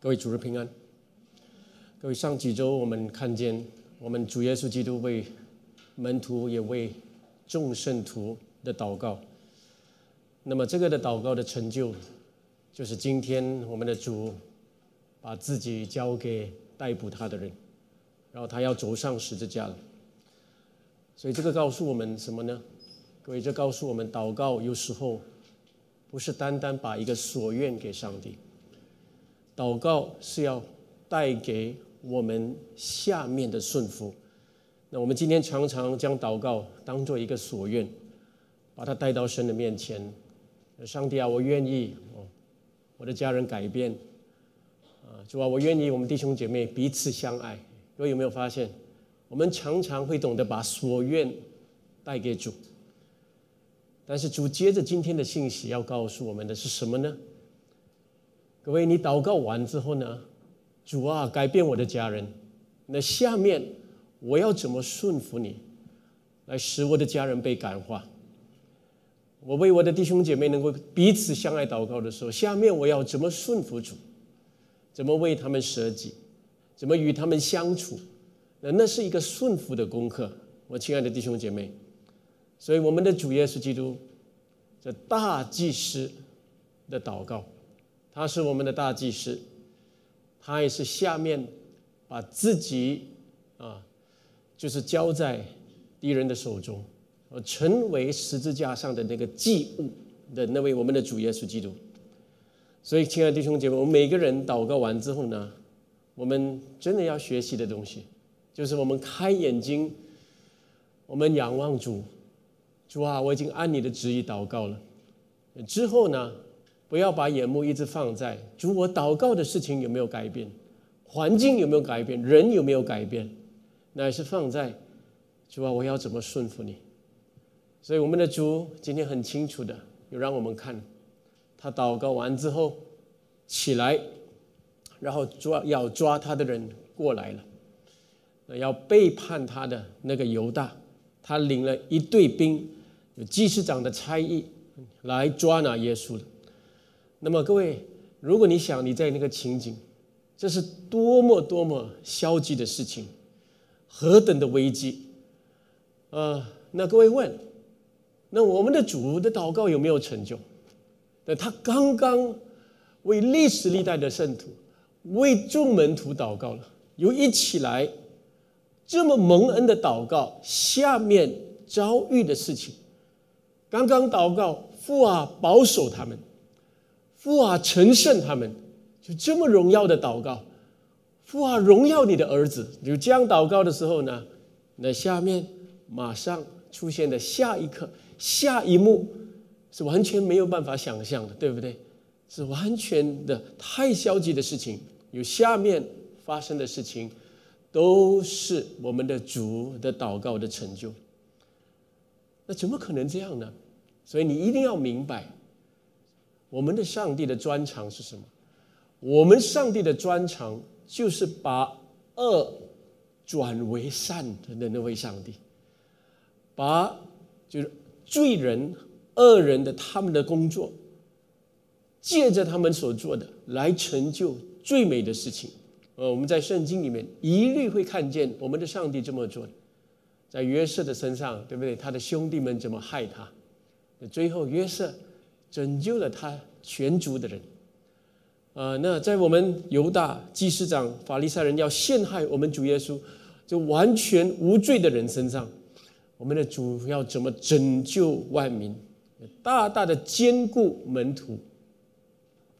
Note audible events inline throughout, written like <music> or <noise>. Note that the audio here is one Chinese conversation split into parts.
各位主日平安，各位上几周我们看见我们主耶稣基督为门徒也为众圣徒的祷告，那么这个的祷告的成就，就是今天我们的主把自己交给逮捕他的人，然后他要走上十字架了，所以这个告诉我们什么呢？各位，这告诉我们祷告有时候不是单单把一个所愿给上帝。祷告是要带给我们下面的顺服。那我们今天常常将祷告当做一个所愿，把它带到神的面前。上帝啊，我愿意哦，我的家人改变啊，主啊，我愿意我们弟兄姐妹彼此相爱。各位有没有发现，我们常常会懂得把所愿带给主，但是主接着今天的信息要告诉我们的是什么呢？各位，你祷告完之后呢？主啊，改变我的家人。那下面我要怎么顺服你，来使我的家人被感化？我为我的弟兄姐妹能够彼此相爱祷告的时候，下面我要怎么顺服主？怎么为他们舍己？怎么与他们相处？那那是一个顺服的功课，我亲爱的弟兄姐妹。所以，我们的主耶稣基督这大祭司的祷告。他是我们的大祭司，他也是下面把自己啊，就是交在敌人的手中，而成为十字架上的那个祭物的那位我们的主耶稣基督。所以，亲爱的弟兄姐妹，我们每个人祷告完之后呢，我们真的要学习的东西，就是我们开眼睛，我们仰望主，主啊，我已经按你的旨意祷告了，之后呢？不要把眼目一直放在主，我祷告的事情有没有改变，环境有没有改变，人有没有改变，乃是放在主啊，我要怎么顺服你？所以我们的主今天很清楚的，有让我们看，他祷告完之后起来，然后抓要抓他的人过来了，那要背叛他的那个犹大，他领了一队兵，有祭司长的差役来抓拿耶稣的。那么各位，如果你想你在那个情景，这是多么多么消极的事情，何等的危机！呃，那各位问，那我们的主的祷告有没有成就？那他刚刚为历史历代的圣徒、为众门徒祷告了，又一起来这么蒙恩的祷告，下面遭遇的事情，刚刚祷告父啊，保守他们。父啊，成圣他们就这么荣耀的祷告，父啊，荣耀你的儿子。就这样祷告的时候呢，那下面马上出现的下一刻、下一幕是完全没有办法想象的，对不对？是完全的太消极的事情。有下面发生的事情，都是我们的主的祷告的成就。那怎么可能这样呢？所以你一定要明白。我们的上帝的专长是什么？我们上帝的专长就是把恶转为善的那位上帝，把就是罪人、恶人的他们的工作，借着他们所做的来成就最美的事情。呃，我们在圣经里面一律会看见我们的上帝这么做，在约瑟的身上，对不对？他的兄弟们怎么害他？最后约瑟。拯救了他全族的人，啊，那在我们犹大祭司长法利赛人要陷害我们主耶稣，就完全无罪的人身上，我们的主要怎么拯救万民？大大的兼顾门徒，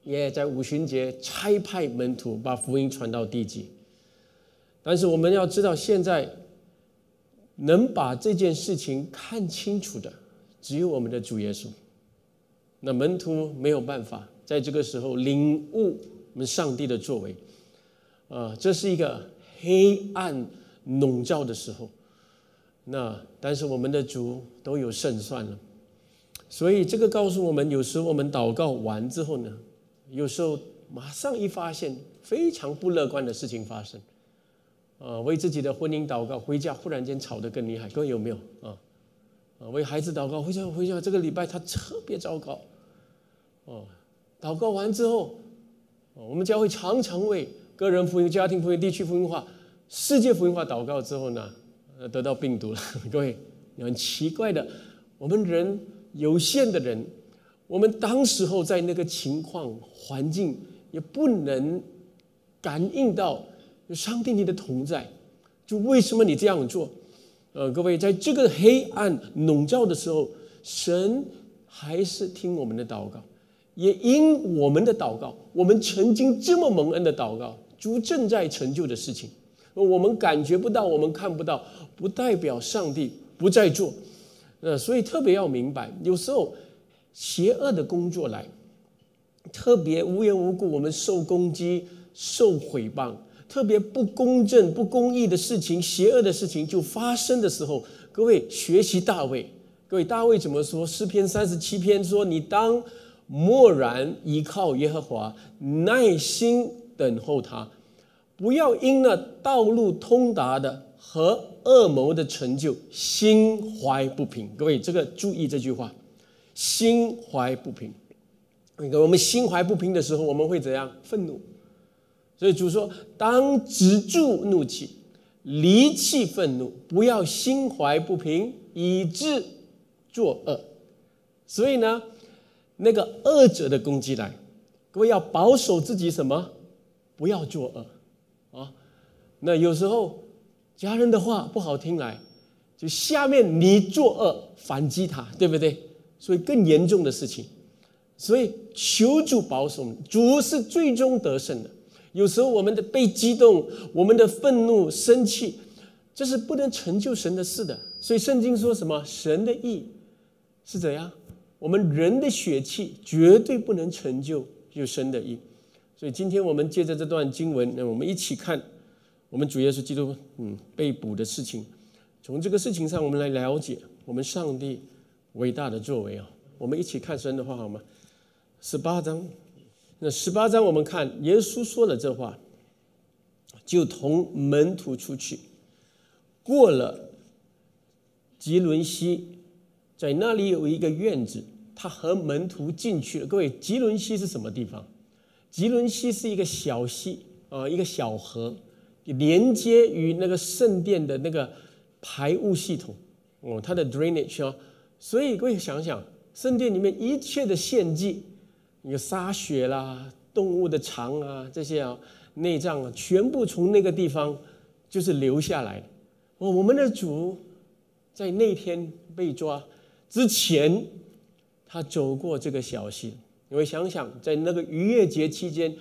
也在五旬节差派门徒把福音传到地极。但是我们要知道，现在能把这件事情看清楚的，只有我们的主耶稣。那门徒没有办法在这个时候领悟我们上帝的作为，啊，这是一个黑暗笼罩的时候。那但是我们的主都有胜算了，所以这个告诉我们，有时候我们祷告完之后呢，有时候马上一发现非常不乐观的事情发生，啊，为自己的婚姻祷告，回家忽然间吵得更厉害，各位有没有啊？啊，为孩子祷告，回家回家，这个礼拜他特别糟糕。哦，祷告完之后，我们教会常常为个人福音、家庭福音、地区福音化、世界福音化祷告之后呢，呃，得到病毒了。<laughs> 各位，很奇怪的，我们人有限的人，我们当时候在那个情况环境，也不能感应到上帝你的同在。就为什么你这样做？呃，各位，在这个黑暗笼罩的时候，神还是听我们的祷告。也因我们的祷告，我们曾经这么蒙恩的祷告，主正在成就的事情，我们感觉不到，我们看不到，不代表上帝不在做。呃，所以特别要明白，有时候邪恶的工作来，特别无缘无故我们受攻击、受毁谤，特别不公正、不公义的事情、邪恶的事情就发生的时候，各位学习大卫，各位大卫怎么说？诗篇三十七篇说：“你当。”默然依靠耶和华，耐心等候他，不要因那道路通达的和恶谋的成就心怀不平。各位，这个注意这句话，心怀不平。那个我们心怀不平的时候，我们会怎样？愤怒。所以主说：当止住怒气，离弃愤怒，不要心怀不平，以致作恶。所以呢？那个恶者的攻击来，各位要保守自己什么？不要作恶啊！那有时候家人的话不好听来，就下面你作恶反击他，对不对？所以更严重的事情，所以求主保守，主是最终得胜的。有时候我们的被激动，我们的愤怒、生气，这是不能成就神的事的。所以圣经说什么？神的意是怎样？我们人的血气绝对不能成就有神的意，所以今天我们借着这段经文，那我们一起看我们主耶稣基督嗯被捕的事情，从这个事情上我们来了解我们上帝伟大的作为啊！我们一起看神的话好吗？十八章，那十八章我们看耶稣说了这话，就同门徒出去，过了吉伦西。在那里有一个院子，他和门徒进去了。各位，吉伦西是什么地方？吉伦西是一个小溪啊，一个小河，连接于那个圣殿的那个排污系统哦，它的 drainage 哦。所以各位想想，圣殿里面一切的献祭，有沙血啦、动物的肠啊这些啊、内脏啊，全部从那个地方就是流下来哦，我们的主在那天被抓。之前，他走过这个小溪，你会想想，在那个逾越节期间，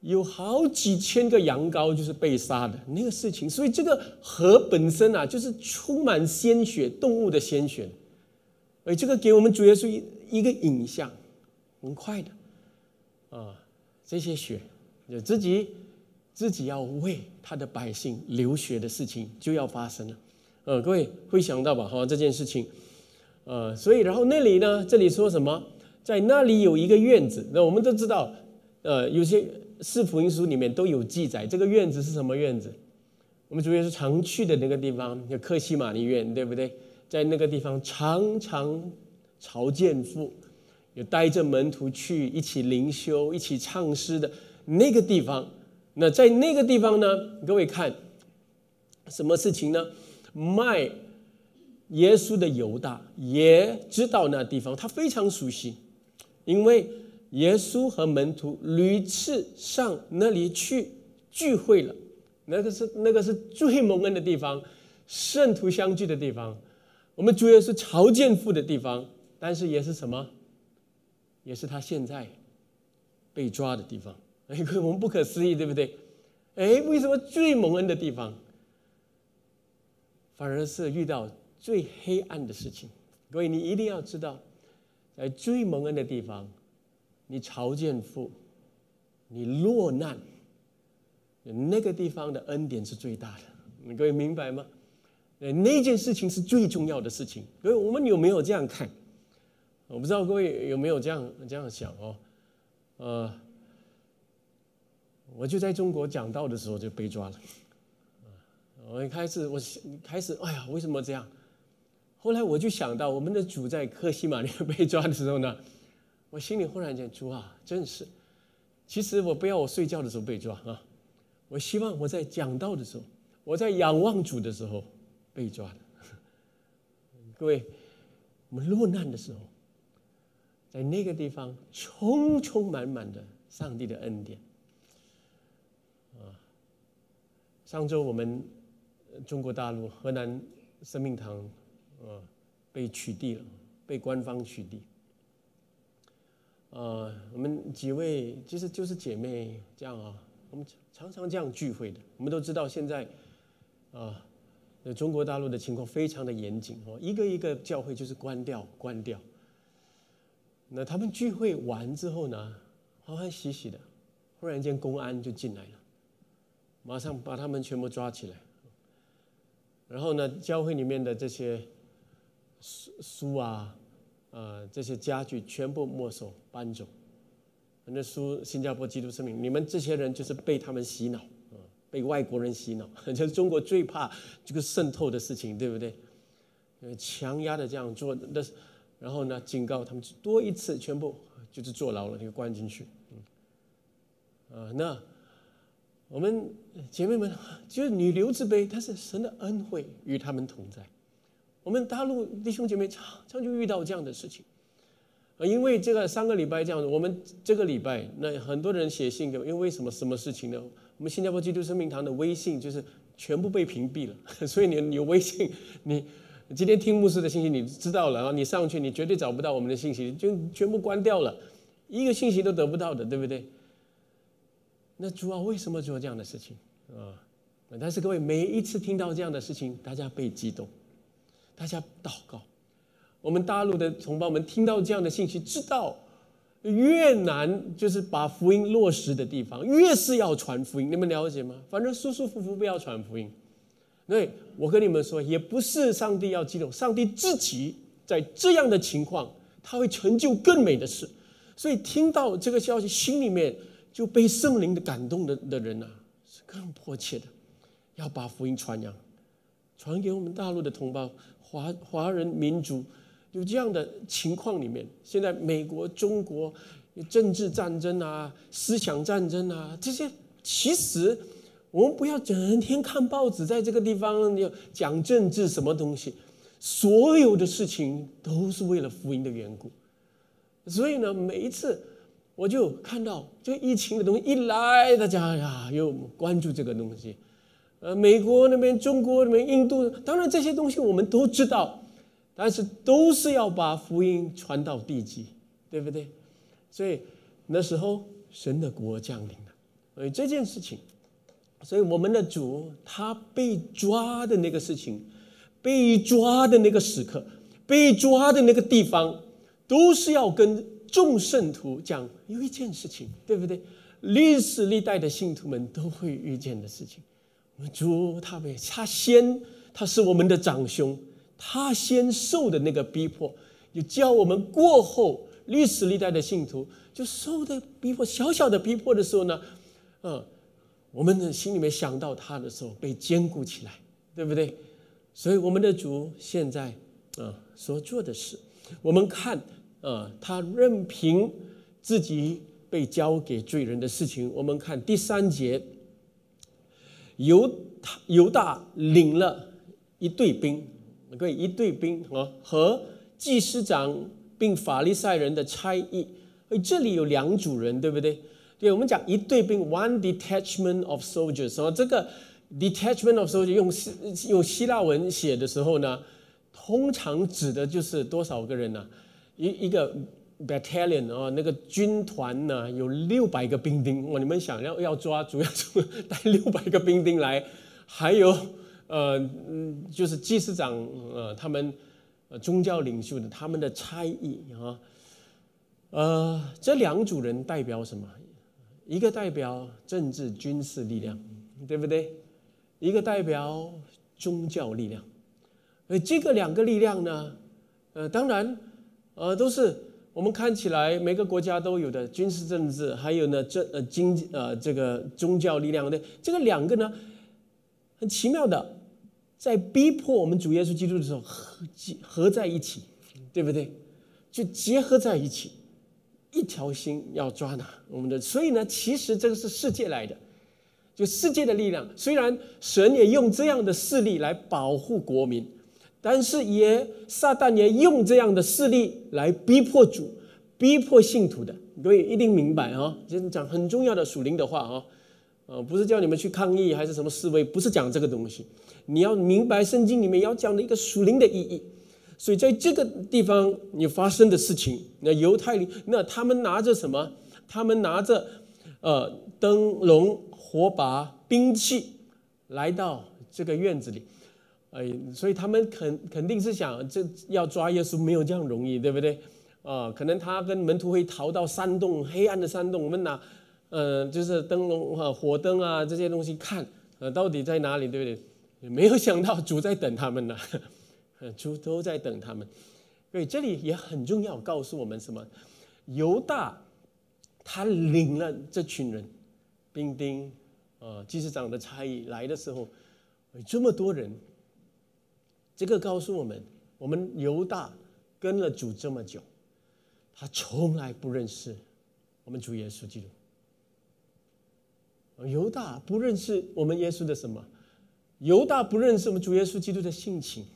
有好几千个羊羔就是被杀的那个事情。所以这个河本身啊，就是充满鲜血，动物的鲜血。哎这个给我们主耶稣一一个影像，很快的啊，这些血，就自己自己要为他的百姓流血的事情就要发生了。呃，各位会想到吧？哈，这件事情。呃，所以然后那里呢？这里说什么？在那里有一个院子。那我们都知道，呃，有些四福音书里面都有记载。这个院子是什么院子？我们主要是常去的那个地方，叫克西玛尼院，对不对？在那个地方常常朝见父，有带着门徒去一起灵修、一起唱诗的那个地方。那在那个地方呢？各位看，什么事情呢？卖。耶稣的犹大也知道那地方，他非常熟悉，因为耶稣和门徒屡次上那里去聚会了，那个是那个是最蒙恩的地方，圣徒相聚的地方，我们主要是朝见父的地方，但是也是什么，也是他现在被抓的地方，<laughs> 哎，我们不可思议，对不对？哎，为什么最蒙恩的地方，反而是遇到？最黑暗的事情，各位，你一定要知道，在最蒙恩的地方，你朝见父，你落难，那个地方的恩典是最大的。各位明白吗？那件事情是最重要的事情。各位，我们有没有这样看？我不知道各位有没有这样这样想哦。呃，我就在中国讲道的时候就被抓了。我一开始我开始，哎呀，为什么这样？后来我就想到，我们的主在克西玛里 <laughs> 被抓的时候呢，我心里忽然间，主啊，真是其实我不要我睡觉的时候被抓啊，我希望我在讲道的时候，我在仰望主的时候被抓的。<laughs> 各位，我们落难的时候，在那个地方充充满满的上帝的恩典。啊，上周我们中国大陆河南生命堂啊被取缔了，被官方取缔。啊，我们几位其实就是姐妹这样啊，我们常常这样聚会的。我们都知道现在啊，中国大陆的情况非常的严谨哦，一个一个教会就是关掉关掉。那他们聚会完之后呢，欢欢喜喜的，忽然间公安就进来了，马上把他们全部抓起来。然后呢，教会里面的这些书书啊。呃，这些家具全部没收搬走。那书新加坡基督生命，你们这些人就是被他们洗脑啊，被外国人洗脑，<laughs> 就是中国最怕这个渗透的事情，对不对？呃，强压的这样做，那然后呢，警告他们多一次，全部就是坐牢了，就关进去。啊，那我们姐妹们，就是女流之杯，它是神的恩惠与他们同在。我们大陆弟兄姐妹常常就遇到这样的事情，啊，因为这个三个礼拜这样子，我们这个礼拜那很多人写信给我，因为什么什么事情呢？我们新加坡基督生命堂的微信就是全部被屏蔽了，<laughs> 所以你有微信，你今天听牧师的信息你知道了啊，你上去你绝对找不到我们的信息，就全部关掉了，一个信息都得不到的，对不对？那主啊，为什么做这样的事情啊？但是各位每一次听到这样的事情，大家被激动。大家祷告，我们大陆的同胞们听到这样的信息，知道越难就是把福音落实的地方，越是要传福音。你们了解吗？反正舒舒服服不要传福音。对，我跟你们说，也不是上帝要激动，上帝自己在这样的情况，他会成就更美的事。所以听到这个消息，心里面就被圣灵的感动的的人呐，是更迫切的，要把福音传扬，传给我们大陆的同胞。华华人民族有这样的情况里面，现在美国、中国政治战争啊、思想战争啊，这些其实我们不要整天看报纸，在这个地方要讲政治什么东西，所有的事情都是为了福音的缘故。所以呢，每一次我就看到这个疫情的东西一来，大家呀又关注这个东西。呃，美国那边、中国那边、印度，当然这些东西我们都知道，但是都是要把福音传到地极，对不对？所以那时候神的国降临了，所以这件事情，所以我们的主他被抓的那个事情，被抓的那个时刻，被抓的那个地方，都是要跟众圣徒讲有一件事情，对不对？历史历代的信徒们都会遇见的事情。我们主他被他先，他是我们的长兄，他先受的那个逼迫，就叫我们过后历史历代的信徒就受的逼迫，小小的逼迫的时候呢，嗯，我们的心里面想到他的时候被坚固起来，对不对？所以我们的主现在啊所做的事，我们看啊他任凭自己被交给罪人的事情，我们看第三节。犹他犹大领了一队兵，各位一队兵啊，和祭司长并法利赛人的差役。哎，这里有两组人，对不对？对，我们讲一队兵，one detachment of soldiers。啊，这个 detachment of soldiers 用希用希腊文写的时候呢，通常指的就是多少个人呢？一一个。battalion 啊，那个军团呢有六百个兵丁哇！你们想要要抓，主要是带六百个兵丁来，还有呃嗯，就是祭司长呃他们宗教领袖的他们的差役啊，呃这两组人代表什么？一个代表政治军事力量，对不对？一个代表宗教力量。而这个两个力量呢，呃当然呃都是。我们看起来每个国家都有的军事政治，还有呢政呃经呃这个宗教力量的这个两个呢，很奇妙的，在逼迫我们主耶稣基督的时候合结合在一起，对不对？就结合在一起，一条心要抓拿我们的。所以呢，其实这个是世界来的，就世界的力量。虽然神也用这样的势力来保护国民，但是也撒旦也用这样的势力来逼迫主、逼迫信徒的。各位一定明白啊！今天讲很重要的属灵的话啊，呃，不是叫你们去抗议还是什么示威，不是讲这个东西。你要明白圣经里面要讲的一个属灵的意义。所以在这个地方你发生的事情，那犹太人那他们拿着什么？他们拿着呃灯笼、火把、兵器来到这个院子里，哎，所以他们肯肯定是想这要抓耶稣没有这样容易，对不对？啊，可能他跟门徒会逃到山洞，黑暗的山洞，我们拿，呃，就是灯笼啊、火灯啊这些东西看，呃，到底在哪里，对不对？没有想到主在等他们呢，主都在等他们。对，这里也很重要，告诉我们什么？犹大他领了这群人，兵丁啊、祭司长的差役来的时候，这么多人，这个告诉我们，我们犹大跟了主这么久。他从来不认识我们主耶稣基督。犹大不认识我们耶稣的什么？犹大不认识我们主耶稣基督的性情。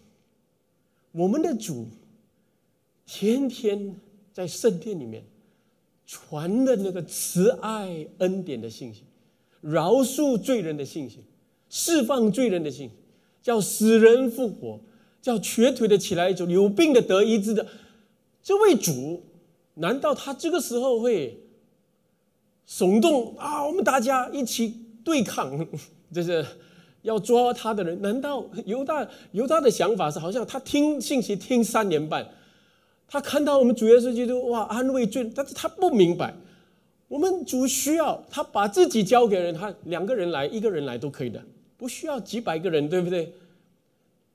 我们的主天天在圣殿里面传的那个慈爱恩典的信息，饶恕罪人的信息，释放罪人的信息，叫死人复活，叫瘸腿的起来走，有病的得医治的，这位主。难道他这个时候会耸动啊？我们大家一起对抗，<laughs> 这是要抓他的人？难道犹大犹大的想法是好像他听信息听三年半，他看到我们主耶稣基督哇安慰罪，但是他不明白，我们主需要他把自己交给人，他两个人来一个人来都可以的，不需要几百个人，对不对？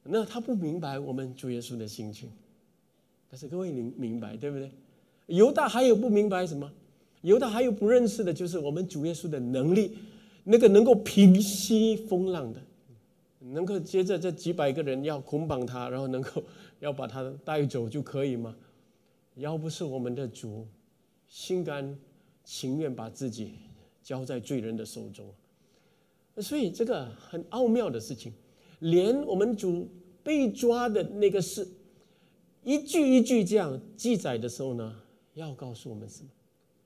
那他不明白我们主耶稣的心情，但是各位明明白对不对？犹大还有不明白什么？犹大还有不认识的，就是我们主耶稣的能力，那个能够平息风浪的，能够接着这几百个人要捆绑他，然后能够要把他带走就可以吗？要不是我们的主心甘情愿把自己交在罪人的手中，所以这个很奥妙的事情，连我们主被抓的那个事，一句一句这样记载的时候呢？要告诉我们什么？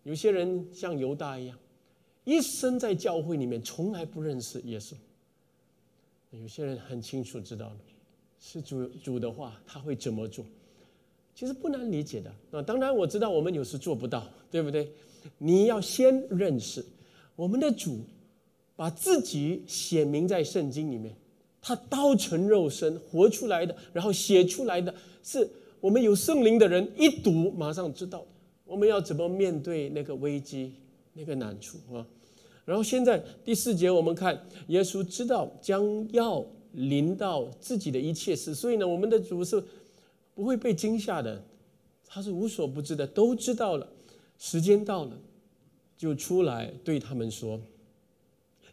有些人像犹大一样，一生在教会里面从来不认识耶稣。有些人很清楚知道了，是主主的话，他会怎么做？其实不难理解的。那当然我知道我们有时做不到，对不对？你要先认识我们的主，把自己写明在圣经里面，他刀成肉身活出来的，然后写出来的是我们有圣灵的人一读马上知道。我们要怎么面对那个危机、那个难处啊？然后现在第四节，我们看耶稣知道将要临到自己的一切事，所以呢，我们的主是不会被惊吓的，他是无所不知的，都知道了。时间到了，就出来对他们说：“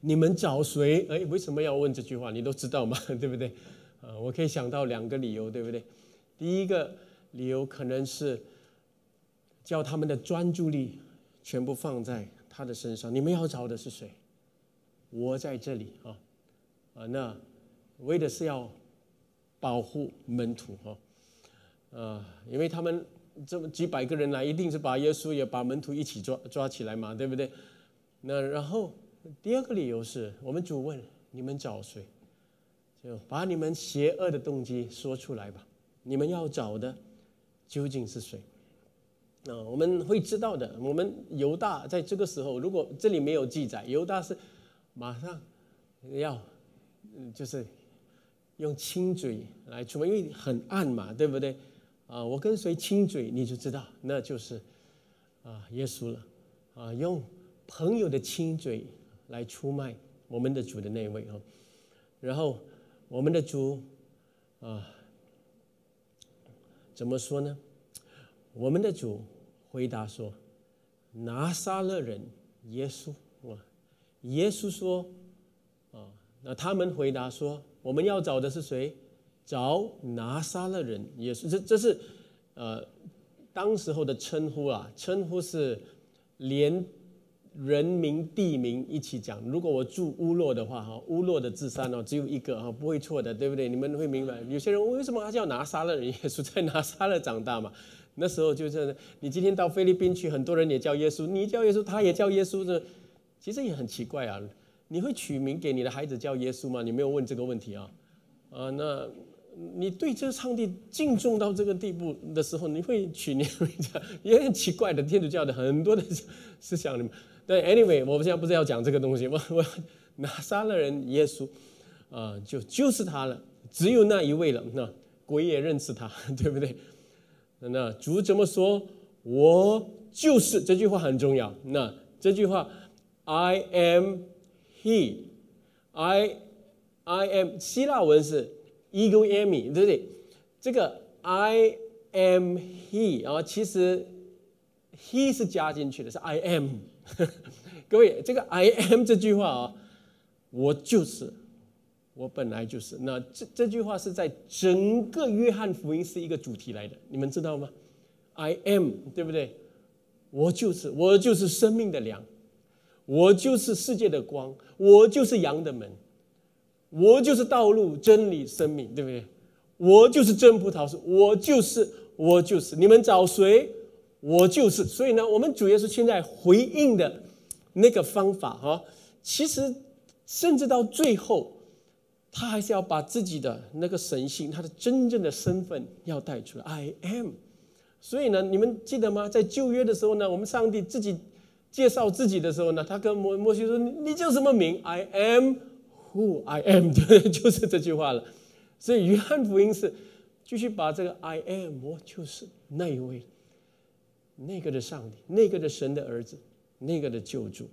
你们找谁？”哎，为什么要问这句话？你都知道吗？<laughs> 对不对？啊，我可以想到两个理由，对不对？第一个理由可能是。叫他们的专注力全部放在他的身上。你们要找的是谁？我在这里啊啊！那为的是要保护门徒哈啊，因为他们这么几百个人来，一定是把耶稣也把门徒一起抓抓起来嘛，对不对？那然后第二个理由是我们主问你们找谁，就把你们邪恶的动机说出来吧。你们要找的究竟是谁？啊，我们会知道的。我们犹大在这个时候，如果这里没有记载，犹大是马上要，就是用亲嘴来出门，因为很暗嘛，对不对？啊，我跟谁亲嘴，你就知道，那就是啊，耶稣了。啊，用朋友的亲嘴来出卖我们的主的那位啊。然后我们的主啊，怎么说呢？我们的主回答说：“拿撒勒人耶稣。”哇，耶稣说：“啊，那他们回答说：我们要找的是谁？找拿撒勒人耶稣。这这是呃，当时候的称呼啊，称呼是连人名地名一起讲。如果我住乌洛的话，哈，乌洛的字山哦，只有一个哈，不会错的，对不对？你们会明白。有些人为什么他叫拿撒勒人耶稣，在拿撒勒长大嘛？那时候就是，你今天到菲律宾去，很多人也叫耶稣，你叫耶稣，他也叫耶稣，这其实也很奇怪啊。你会取名给你的孩子叫耶稣吗？你没有问这个问题啊？啊，那你对这个上帝敬重到这个地步的时候，你会取名叫也很奇怪的。天主教的很多的思想里面，但 anyway，我们现在不是要讲这个东西，我我拿撒勒人耶稣啊，就就是他了，只有那一位了。那鬼也认识他，对不对？那主怎么说？我就是这句话很重要。那这句话，I am。He，I I am 希腊文是 ego Ami，对不对？这个 I am he 啊，其实 he 是加进去的，是 I am。<laughs> 各位，这个 I am 这句话啊，我就是，我本来就是。那这这句话是在整个约翰福音是一个主题来的，你们知道吗？I am，对不对？我就是，我就是生命的粮。我就是世界的光，我就是羊的门，我就是道路、真理、生命，对不对？我就是真葡萄树，我就是我就是。你们找谁？我就是。所以呢，我们主耶稣现在回应的那个方法哈，其实甚至到最后，他还是要把自己的那个神性、他的真正的身份要带出来。I am。所以呢，你们记得吗？在旧约的时候呢，我们上帝自己。介绍自己的时候呢，他跟摩摩西说：“你叫什么名？I am who I am。”对，就是这句话了。所以约翰福音是继续把这个 “I am” 我就是那一位，那个的上帝，那个的神的儿子，那个的救主。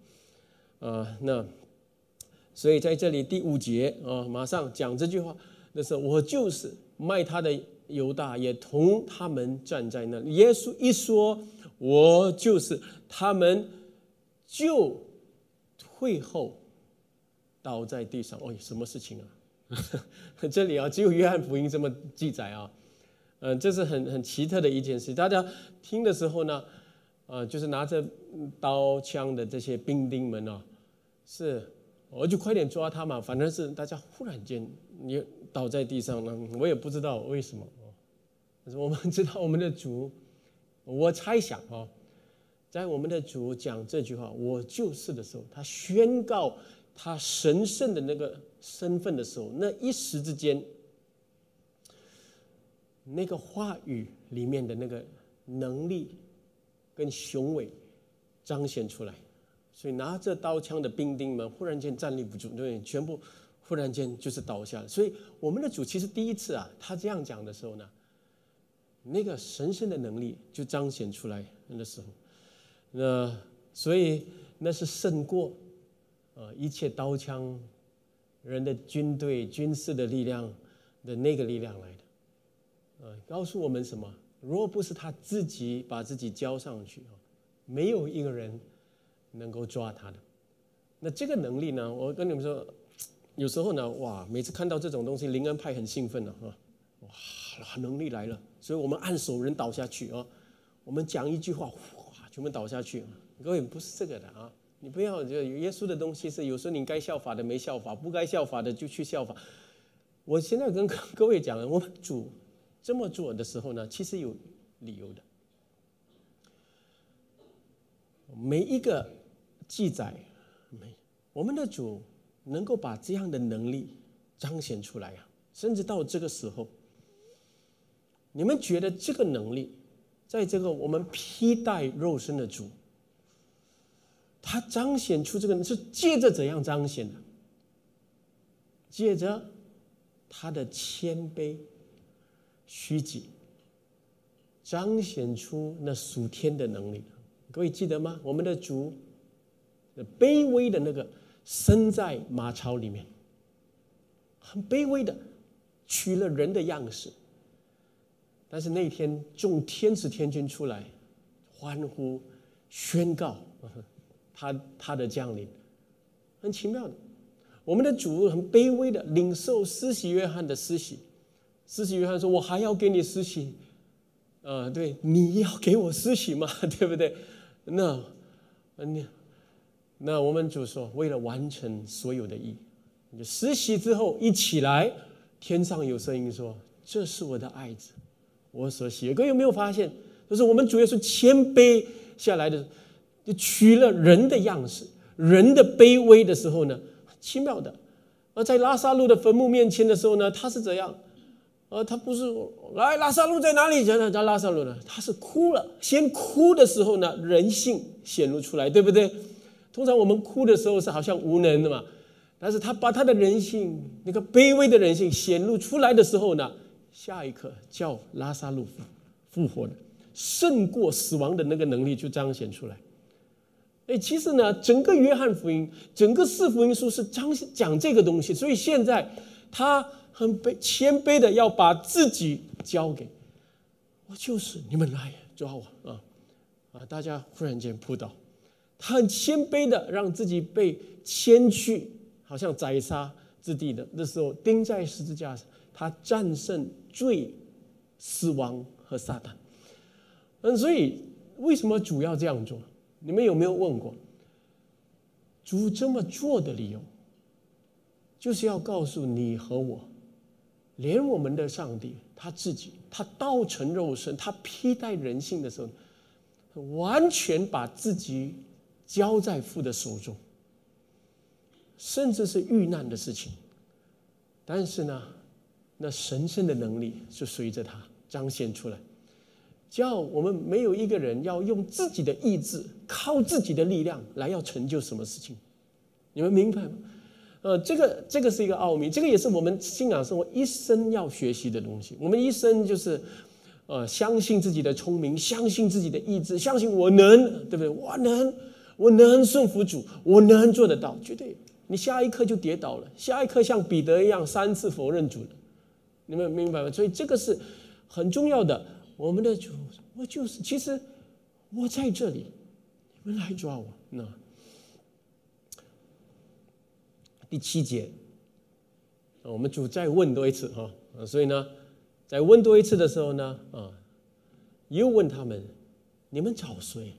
啊，那所以在这里第五节啊，马上讲这句话那时候，我就是卖他的犹大，也同他们站在那。耶稣一说，我就是他们。就退后，倒在地上。哦，什么事情啊？<laughs> 这里啊，只有约翰福音这么记载啊。嗯，这是很很奇特的一件事。大家听的时候呢，啊，就是拿着刀枪的这些兵丁们啊，是我就快点抓他嘛。反正是大家忽然间你倒在地上了，我也不知道为什么。但是我们知道我们的主，我猜想啊。在我们的主讲这句话“我就是”的时候，他宣告他神圣的那个身份的时候，那一时之间，那个话语里面的那个能力跟雄伟彰显出来，所以拿着刀枪的兵丁们忽然间站立不住，对，全部忽然间就是倒下。所以我们的主其实第一次啊，他这样讲的时候呢，那个神圣的能力就彰显出来那时候。那所以那是胜过，呃一切刀枪，人的军队军事的力量的那个力量来的，呃告诉我们什么？若不是他自己把自己交上去啊，没有一个人能够抓他的。那这个能力呢？我跟你们说，有时候呢，哇，每次看到这种东西，灵恩派很兴奋的啊，哇，能力来了，所以我们按手人倒下去啊，我们讲一句话。哗全部倒下去，各位不是这个的啊！你不要就耶稣的东西是有时候你该效法的没效法，不该效法的就去效法。我现在跟各 <laughs> 位讲，我们主这么做的时候呢，其实有理由的。每一个记载，没我们的主能够把这样的能力彰显出来呀，甚至到这个时候，你们觉得这个能力？在这个我们披戴肉身的主，他彰显出这个是借着怎样彰显的？借着他的谦卑、虚己，彰显出那属天的能力。各位记得吗？我们的主，卑微的那个生在马槽里面，很卑微的取了人的样式。但是那天众天使天君出来欢呼宣告他他的降临，很奇妙的。我们的主很卑微的领受施洗约翰的施洗，施洗约翰说：“我还要给你施洗，啊，对，你要给我施洗嘛，<laughs> 对不对？那，你，那我们就说，为了完成所有的义，你实习之后一起来，天上有声音说：“这是我的爱子，我所喜。”各位有没有发现，就是我们主要是谦卑下来的，就取了人的样式，人的卑微的时候呢，很奇妙的。而在拉萨路的坟墓面前的时候呢，他是怎样？呃，他不是来拉萨路在哪里？讲讲拉萨路呢？他是哭了，先哭的时候呢，人性显露出来，对不对？通常我们哭的时候是好像无能的嘛，但是他把他的人性，那个卑微的人性显露出来的时候呢，下一刻叫拉萨路复活的，胜过死亡的那个能力就彰显出来。哎，其实呢，整个约翰福音，整个四福音书是彰讲这个东西，所以现在他。很卑谦卑的要把自己交给我，就是你们来抓我啊啊！大家忽然间扑倒，他很谦卑的让自己被牵去，好像宰杀之地的那时候钉在十字架上，他战胜罪、死亡和撒旦。嗯，所以为什么主要这样做？你们有没有问过主这么做的理由？就是要告诉你和我。连我们的上帝他自己，他道成肉身，他披戴人性的时候，完全把自己交在父的手中，甚至是遇难的事情。但是呢，那神圣的能力是随着他彰显出来，叫我们没有一个人要用自己的意志，靠自己的力量来要成就什么事情。你们明白吗？呃，这个这个是一个奥秘，这个也是我们信仰生活一生要学习的东西。我们一生就是，呃，相信自己的聪明，相信自己的意志，相信我能，对不对？我能，我能顺服主，我能做得到，绝对。你下一刻就跌倒了，下一刻像彼得一样三次否认主了。你们明白吗？所以这个是很重要的。我们的主，我就是，其实我在这里，你们来抓我，那。第七节，我们主再问多一次哈，所以呢，在问多一次的时候呢，啊，又问他们，你们找谁？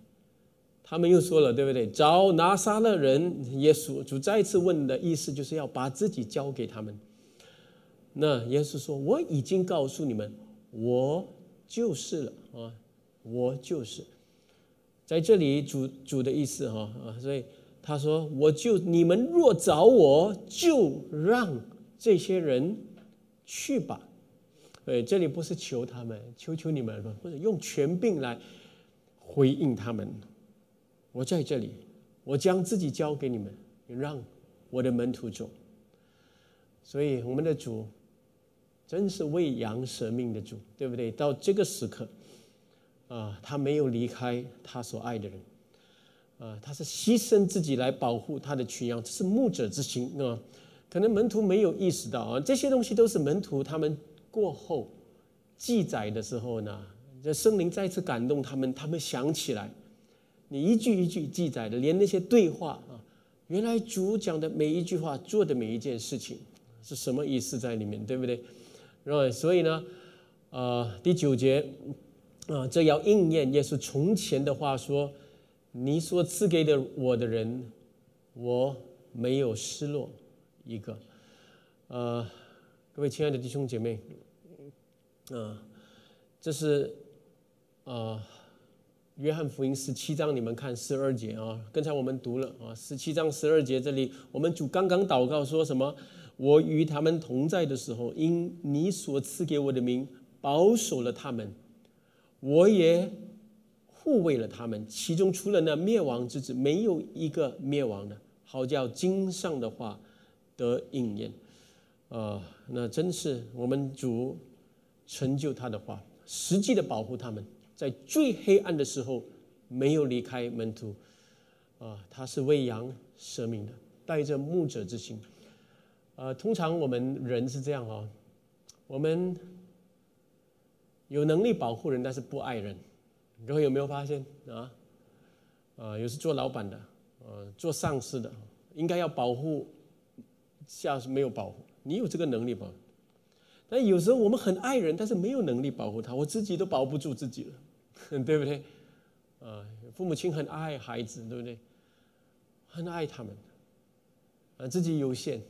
他们又说了，对不对？找拿撒勒人耶稣。主再次问的意思就是要把自己交给他们。那耶稣说：“我已经告诉你们，我就是了啊，我就是。”在这里，主主的意思哈啊，所以。他说：“我就你们若找我，就让这些人去吧。对，这里不是求他们，求求你们，或者用权柄来回应他们。我在这里，我将自己交给你们，让我的门徒走。所以，我们的主真是为羊舍命的主，对不对？到这个时刻，啊，他没有离开他所爱的人。”啊，他是牺牲自己来保护他的群羊，这是牧者之心啊。可能门徒没有意识到啊，这些东西都是门徒他们过后记载的时候呢，这圣灵再次感动他们，他们想起来，你一句一句记载的，连那些对话啊，原来主讲的每一句话，做的每一件事情是什么意思在里面，对不对？然后所以呢，呃，第九节啊，这要应验耶稣从前的话说。你所赐给的我的人，我没有失落一个。呃，各位亲爱的弟兄姐妹，啊，这是啊，约翰福音十七章，你们看十二节啊。刚才我们读了啊，十七章十二节这里，我们主刚刚祷告说什么？我与他们同在的时候，因你所赐给我的名，保守了他们，我也。护卫了他们，其中除了那灭亡之子，没有一个灭亡的。好叫经上的话得应验。啊，那真是我们主成就他的话，实际的保护他们，在最黑暗的时候没有离开门徒。啊，他是为羊舍命的，带着牧者之心。呃，通常我们人是这样哦，我们有能力保护人，但是不爱人。各位有没有发现啊？啊，有时做老板的，呃，做上司的，应该要保护下属没有保护，你有这个能力吗？但有时候我们很爱人，但是没有能力保护他，我自己都保不住自己了，对不对？啊，父母亲很爱孩子，对不对？很爱他们，啊，自己有限，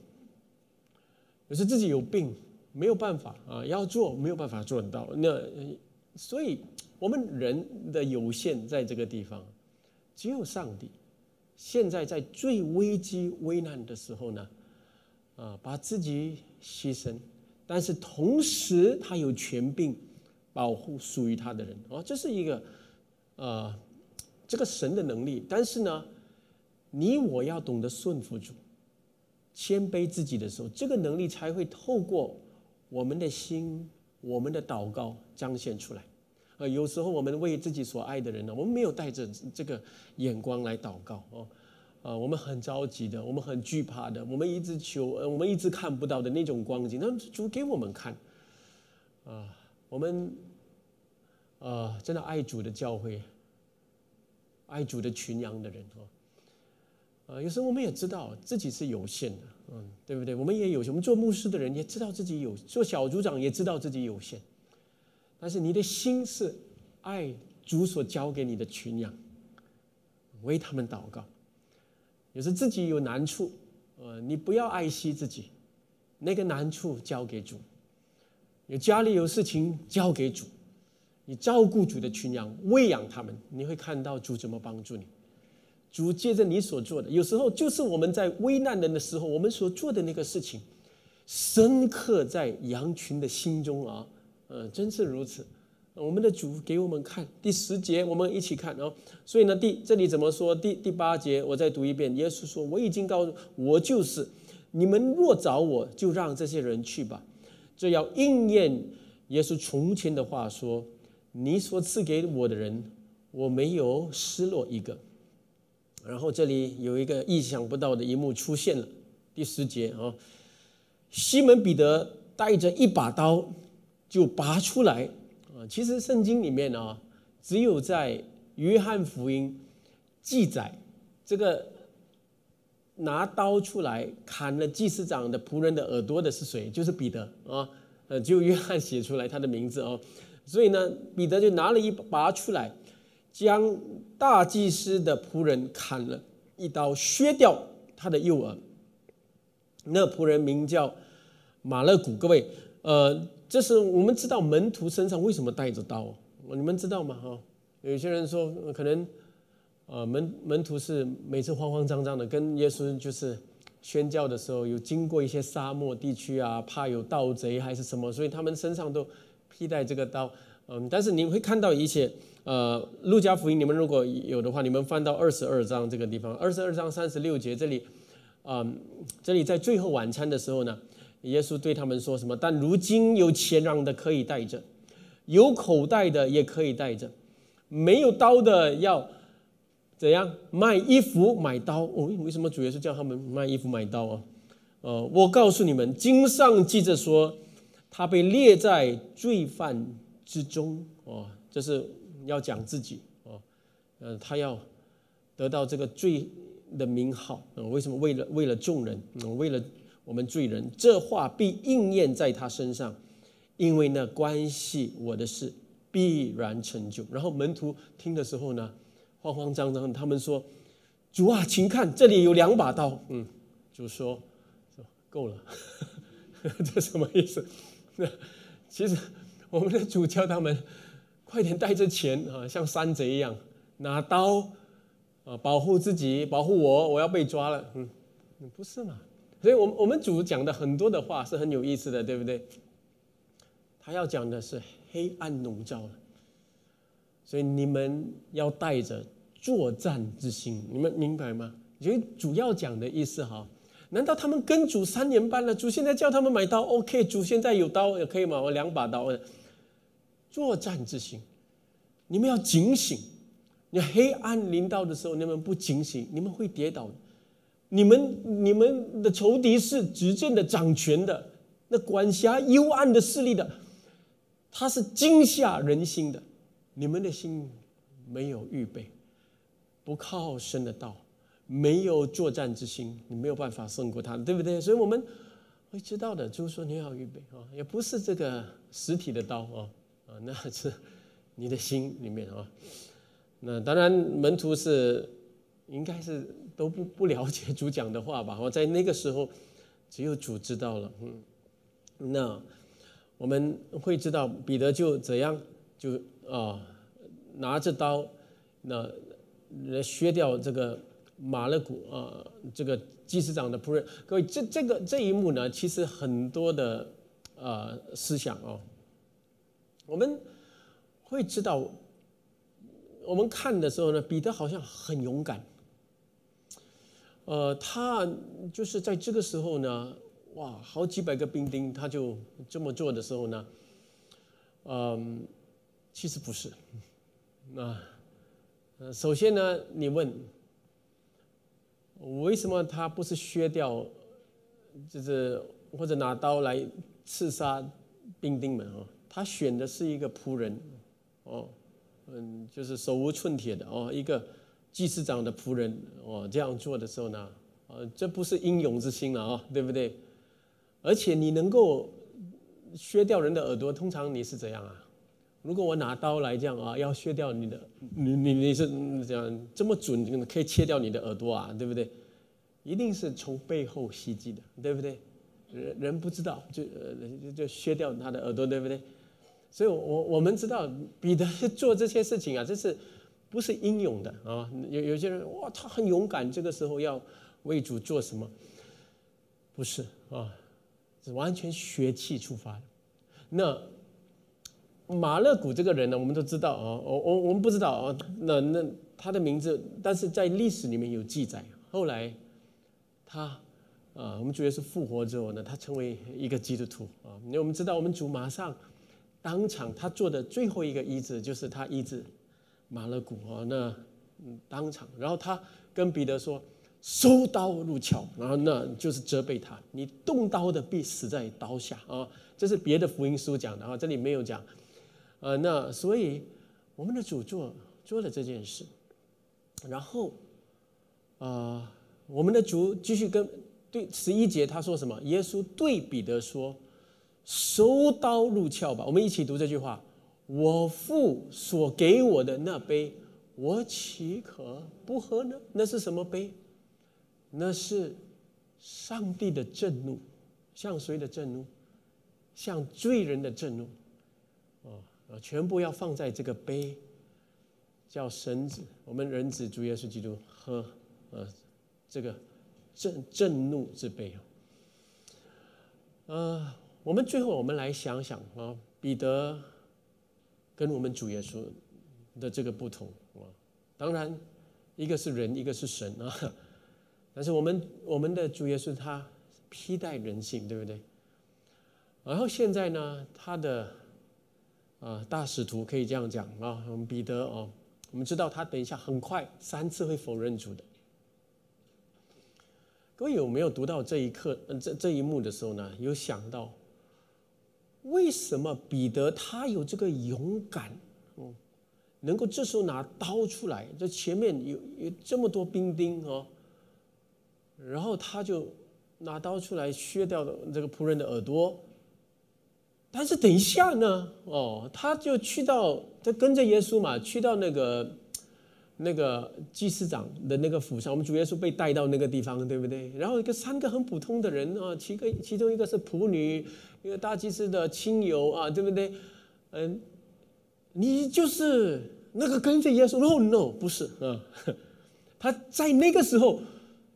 有时自己有病，没有办法啊，要做没有办法做得到。那所以，我们人的有限在这个地方，只有上帝。现在在最危机危难的时候呢，啊，把自己牺牲，但是同时他有权柄保护属于他的人哦，这是一个呃这个神的能力。但是呢，你我要懂得顺服主，谦卑自己的时候，这个能力才会透过我们的心、我们的祷告彰显出来。呃，有时候我们为自己所爱的人呢，我们没有带着这个眼光来祷告哦，啊，我们很着急的，我们很惧怕的，我们一直求，呃，我们一直看不到的那种光景，那主给我们看，啊，我们，啊，真的爱主的教会，爱主的群羊的人哦，啊，有时候我们也知道自己是有限的，嗯，对不对？我们也有，我们做牧师的人也知道自己有，做小组长也知道自己有限。但是你的心是爱主所交给你的群羊，为他们祷告。有时自己有难处，呃，你不要爱惜自己，那个难处交给主。有家里有事情交给主，你照顾主的群羊，喂养他们，你会看到主怎么帮助你。主借着你所做的，有时候就是我们在危难人的时候，我们所做的那个事情，深刻在羊群的心中啊。呃，真是如此。我们的主给我们看第十节，我们一起看哦。所以呢，第这里怎么说？第第八节，我再读一遍。耶稣说：“我已经告诉我就是，你们若找我，就让这些人去吧。”这要应验耶稣从前的话说：“你所赐给我的人，我没有失落一个。”然后这里有一个意想不到的一幕出现了。第十节啊，西门彼得带着一把刀。就拔出来啊！其实圣经里面啊，只有在约翰福音记载这个拿刀出来砍了祭司长的仆人的耳朵的是谁？就是彼得啊！呃，就约翰写出来他的名字哦。所以呢，彼得就拿了一把出来，将大祭司的仆人砍了一刀，削掉他的右耳。那仆人名叫马勒古，各位，呃。这是我们知道门徒身上为什么带着刀，你们知道吗？哈，有些人说可能，呃，门门徒是每次慌慌张张的跟耶稣就是宣教的时候，有经过一些沙漠地区啊，怕有盗贼还是什么，所以他们身上都披带这个刀。嗯，但是你会看到一些，呃，路加福音，你们如果有的话，你们翻到二十二章这个地方，二十二章三十六节这里，啊，这里在最后晚餐的时候呢。耶稣对他们说什么？但如今有钱囊的可以带着，有口袋的也可以带着，没有刀的要怎样卖衣服买刀？哦，为什么主耶稣叫他们卖衣服买刀啊？呃，我告诉你们，经上记着说，他被列在罪犯之中。哦，这是要讲自己哦，呃，他要得到这个罪的名号。嗯，为什么？为了为了众人，嗯，为了。我们罪人，这话必应验在他身上，因为呢关系我的事必然成就。然后门徒听的时候呢，慌慌张张，他们说：“主啊，请看，这里有两把刀。”嗯，主说：“够了。<laughs> ”这什么意思？那 <laughs> 其实我们的主叫他们快点带着钱啊，像山贼一样拿刀啊，保护自己，保护我，我要被抓了。嗯，不是嘛？所以，我们我们主讲的很多的话是很有意思的，对不对？他要讲的是黑暗笼罩了，所以你们要带着作战之心，你们明白吗？所以主要讲的意思哈，难道他们跟主三年半了，主现在叫他们买刀？OK，主现在有刀也可以吗？我两把刀，作战之心，你们要警醒。你黑暗临到的时候，你们不警醒，你们会跌倒。你们你们的仇敌是执政的、掌权的，那管辖幽暗的势力的，他是惊吓人心的。你们的心没有预备，不靠神的道，没有作战之心，你没有办法胜过他，对不对？所以，我们会知道的。就是说你要预备啊，也不是这个实体的刀啊啊，那是你的心里面啊。那当然，门徒是应该是都不不了解主讲的话吧？我，在那个时候，只有主知道了。嗯，那我们会知道彼得就怎样就啊拿着刀，那来削掉这个马勒古啊这个祭司长的仆人。各位，这这个这一幕呢，其实很多的呃思想哦，我们会知道。我们看的时候呢，彼得好像很勇敢。呃，他就是在这个时候呢，哇，好几百个兵丁，他就这么做的时候呢，嗯，其实不是。那，首先呢，你问，为什么他不是削掉，就是或者拿刀来刺杀兵丁们啊？他选的是一个仆人，哦。嗯，就是手无寸铁的哦，一个祭司长的仆人哦，这样做的时候呢，呃，这不是英勇之心了啊，对不对？而且你能够削掉人的耳朵，通常你是怎样啊？如果我拿刀来这样啊，要削掉你的，你你你是这样这么准，可以切掉你的耳朵啊，对不对？一定是从背后袭击的，对不对？人人不知道就呃就削掉他的耳朵，对不对？所以，我我们知道彼得做这些事情啊，这是不是英勇的啊？有有些人哇，他很勇敢，这个时候要为主做什么？不是啊，是完全血气出发的。那马勒古这个人呢，我们都知道啊，我我我们不知道啊，那那他的名字，但是在历史里面有记载。后来他啊，我们觉得是复活之后呢，他成为一个基督徒啊。因为我们知道，我们主马上。当场他做的最后一个医治就是他医治马勒古啊，那当场，然后他跟彼得说：“收刀入鞘。”然后那就是责备他：“你动刀的必死在刀下啊！”这是别的福音书讲的啊，这里没有讲。呃，那所以我们的主做做了这件事，然后啊，我们的主继续跟对十一节他说什么？耶稣对彼得说。收刀入鞘吧，我们一起读这句话：我父所给我的那杯，我岂可不喝呢？那是什么杯？那是上帝的震怒，向谁的震怒？向罪人的震怒。啊，全部要放在这个杯，叫神子，我们人子主耶稣基督喝，呃，这个震震怒之杯啊，呃。我们最后，我们来想想啊，彼得跟我们主耶稣的这个不同啊。当然，一个是人，一个是神啊。但是我们我们的主耶稣他披戴人性，对不对？然后现在呢，他的啊大使徒可以这样讲啊，我们彼得啊，我们知道他等一下很快三次会否认主的。各位有没有读到这一刻，这这一幕的时候呢？有想到？为什么彼得他有这个勇敢，哦，能够这时候拿刀出来？这前面有有这么多兵丁哦，然后他就拿刀出来削掉了这个仆人的耳朵。但是等一下呢，哦，他就去到他跟着耶稣嘛，去到那个。那个祭司长的那个府上，我们主耶稣被带到那个地方，对不对？然后一个三个很普通的人啊，其个其中一个是仆女，一个大祭司的亲友啊，对不对？嗯，你就是那个跟着耶稣？No No，不是啊。<laughs> 他在那个时候，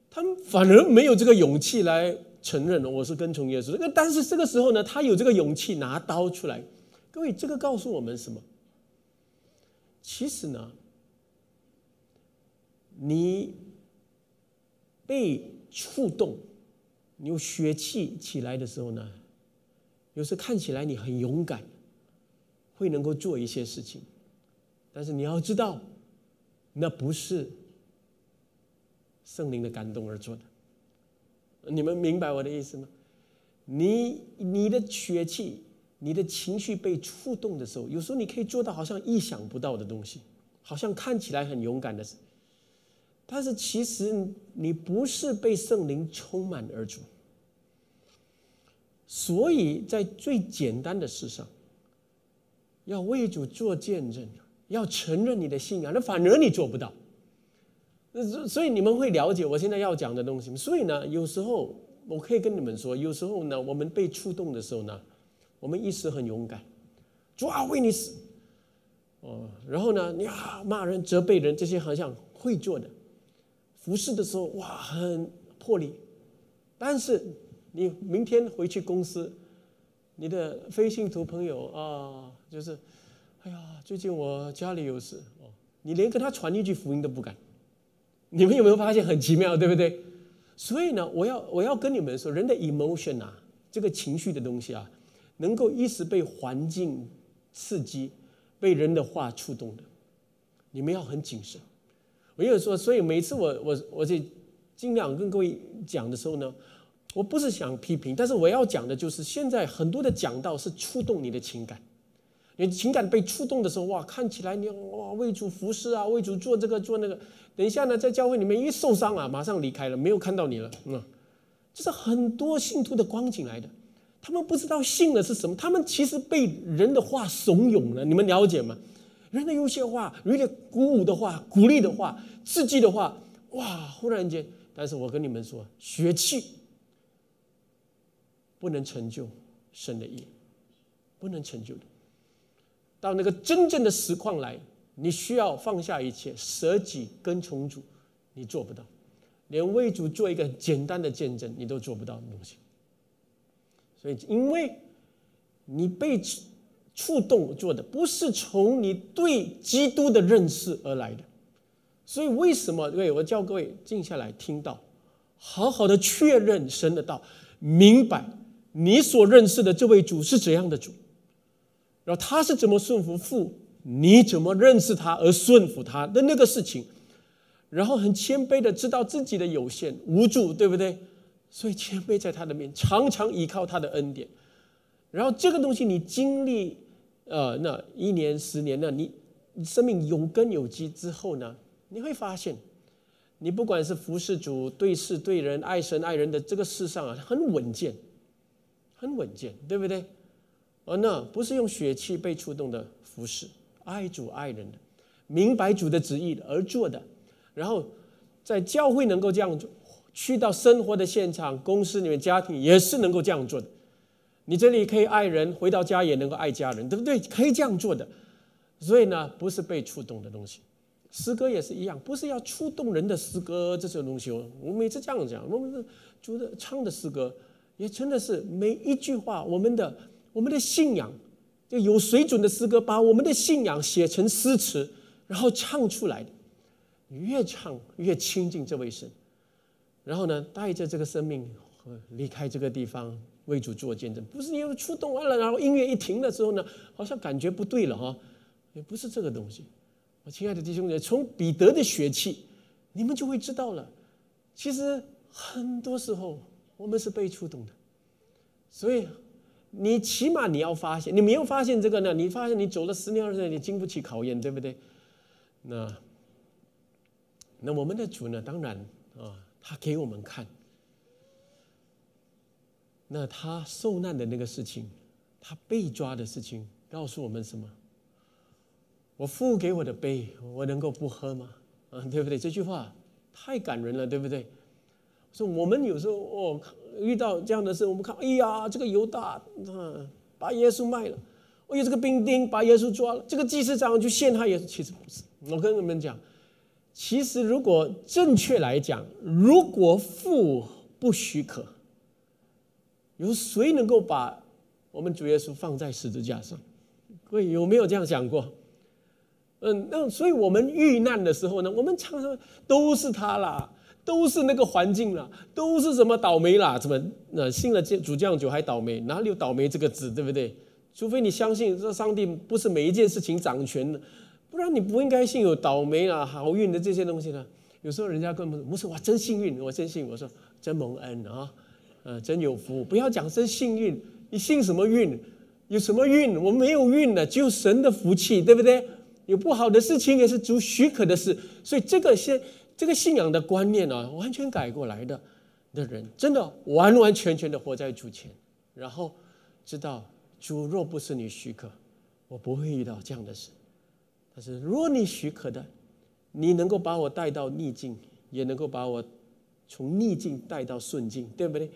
他们反而没有这个勇气来承认了我是跟从耶稣。那但是这个时候呢，他有这个勇气拿刀出来。各位，这个告诉我们什么？其实呢。你被触动，你有血气起来的时候呢，有时看起来你很勇敢，会能够做一些事情，但是你要知道，那不是圣灵的感动而做的。你们明白我的意思吗？你你的血气、你的情绪被触动的时候，有时候你可以做到好像意想不到的东西，好像看起来很勇敢的事。但是其实你不是被圣灵充满而主，所以在最简单的事上，要为主做见证，要承认你的信仰，那反而你做不到。那所以你们会了解我现在要讲的东西。所以呢，有时候我可以跟你们说，有时候呢，我们被触动的时候呢，我们一时很勇敢，主啊，为你死。哦，然后呢，你啊骂人、责备人，这些好像会做的。服侍的时候，哇，很魄力。但是你明天回去公司，你的非信徒朋友啊，就是，哎呀，最近我家里有事哦，你连跟他传一句福音都不敢。你们有没有发现很奇妙，对不对？所以呢，我要我要跟你们说，人的 emotion 啊，这个情绪的东西啊，能够一时被环境刺激，被人的话触动的，你们要很谨慎。我有说，所以每次我我我就尽量跟各位讲的时候呢，我不是想批评，但是我要讲的就是现在很多的讲道是触动你的情感。你情感被触动的时候，哇，看起来你哇为主服侍啊，为主做这个做那个。等一下呢，在教会里面一受伤啊，马上离开了，没有看到你了。嗯，这是很多信徒的光景来的。他们不知道信的是什么，他们其实被人的话怂恿了。你们了解吗？人的有些话，有点鼓舞的话、鼓励的话、刺激的话，哇，忽然间。但是我跟你们说，血气不能成就神的意，不能成就的。到那个真正的实况来，你需要放下一切，舍己跟从主，你做不到，连为主做一个简单的见证，你都做不到的东西。所以，因为你被触动做的，不是从你对基督的认识而来的。所以，为什么？对，我叫各位静下来听到，好好的确认神的道，明白你所认识的这位主是怎样的主。然后他是怎么顺服父？你怎么认识他而顺服他的那个事情？然后很谦卑的知道自己的有限无助，对不对？所以谦卑在他的面，常常依靠他的恩典。然后这个东西你经历，呃，那一年十年，那你生命有根有基之后呢，你会发现，你不管是服侍主、对事对人、爱神爱人的这个世上啊，很稳健，很稳健，对不对？而那不是用血气被触动的服饰，爱主爱人的，明白主的旨意而做的，然后在教会能够这样做，去到生活的现场、公司里面、家庭也是能够这样做的。你这里可以爱人，回到家也能够爱家人，对不对？可以这样做的。所以呢，不是被触动的东西，诗歌也是一样，不是要触动人的诗歌这种东西。我每次这样讲，我们主的唱的诗歌也真的是每一句话，我们的。我们的信仰，就有水准的诗歌，把我们的信仰写成诗词，然后唱出来的，越唱越亲近这位神，然后呢，带着这个生命离开这个地方，为主做见证。不是因为触动完了，然后音乐一停的时候呢，好像感觉不对了哈，也不是这个东西。我亲爱的弟兄姐，从彼得的血气，你们就会知道了。其实很多时候我们是被触动的，所以。你起码你要发现，你没有发现这个呢？你发现你走了十年二十年，你经不起考验，对不对？那那我们的主呢？当然啊，他给我们看，那他受难的那个事情，他被抓的事情，告诉我们什么？我父给我的杯，我能够不喝吗？啊，对不对？这句话太感人了，对不对？说我们有时候哦。遇到这样的事，我们看，哎呀，这个犹大，啊，把耶稣卖了；，哎呀，这个兵丁把耶稣抓了；，这个祭司长就陷害耶稣。其实不是，我跟你们讲，其实如果正确来讲，如果父不许可，有谁能够把我们主耶稣放在十字架上？各位有没有这样想过？嗯，那所以我们遇难的时候呢，我们常常都是他啦。都是那个环境了，都是什么倒霉啦？怎么那信了主酱酒还倒霉？哪里有倒霉这个字，对不对？除非你相信这上帝不是每一件事情掌权的，不然你不应该信有倒霉啊、好运的这些东西呢。有时候人家跟我们不是哇，真幸运，我真信，我说真蒙恩啊，呃，真有福。不要讲真幸运，你信什么运？有什么运？我没有运的，只有神的福气，对不对？有不好的事情也是主许可的事，所以这个先。这个信仰的观念啊，完全改过来的的人，真的完完全全的活在主前，然后知道主若不是你许可，我不会遇到这样的事。但是若你许可的，你能够把我带到逆境，也能够把我从逆境带到顺境，对不对？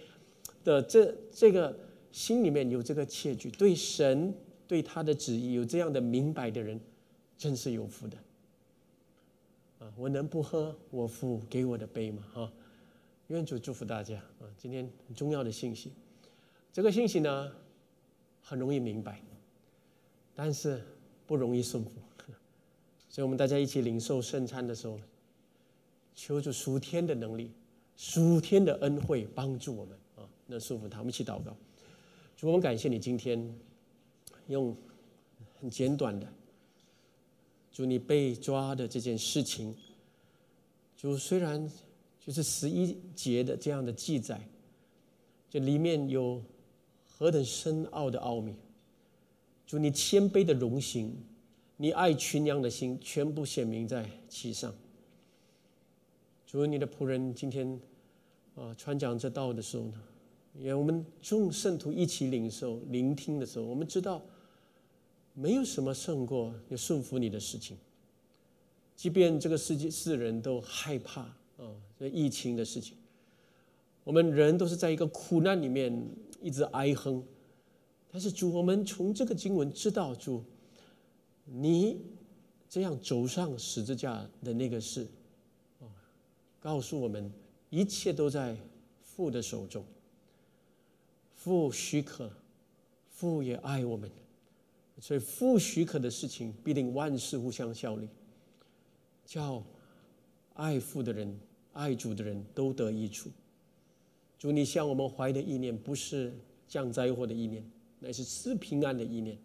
的这这个心里面有这个切据，对神对他的旨意有这样的明白的人，真是有福的。我能不喝我父给我的杯吗？哈，愿主祝福大家啊！今天很重要的信息，这个信息呢很容易明白，但是不容易顺服。所以我们大家一起领受圣餐的时候，求主属天的能力、属天的恩惠帮助我们啊！能顺服他，我们一起祷告。主，我们感谢你今天用很简短的。主，你被抓的这件事情，就虽然就是十一节的这样的记载，这里面有何等深奥的奥秘。主，你谦卑的荣行，你爱群羊的心，全部显明在其上。主，你的仆人今天啊传讲这道的时候呢，也我们众圣徒一起领受、聆听的时候，我们知道。没有什么胜过你顺服你的事情，即便这个世界世人都害怕啊，这疫情的事情，我们人都是在一个苦难里面一直哀哼，但是主，我们从这个经文知道主，你这样走上十字架的那个事，啊，告诉我们一切都在父的手中，父许可，父也爱我们。所以父许可的事情，必定万事互相效力，叫爱父的人、爱主的人都得益处。主，你向我们怀的意念，不是降灾祸的意念，乃是赐平安的意念，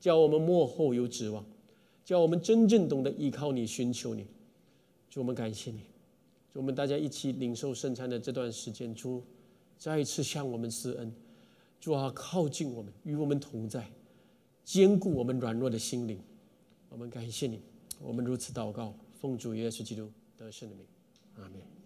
叫我们幕后有指望，叫我们真正懂得依靠你、寻求你。主，我们感谢你。主，我们大家一起领受圣餐的这段时间，主再一次向我们施恩。主啊，靠近我们，与我们同在。坚固我们软弱的心灵，我们感谢你，我们如此祷告，奉主耶稣基督得胜的名，阿门。